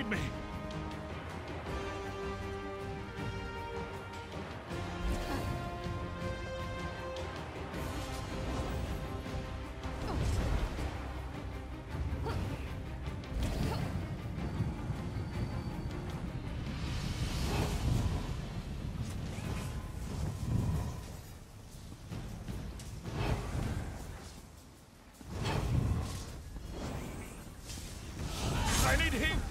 save me! need him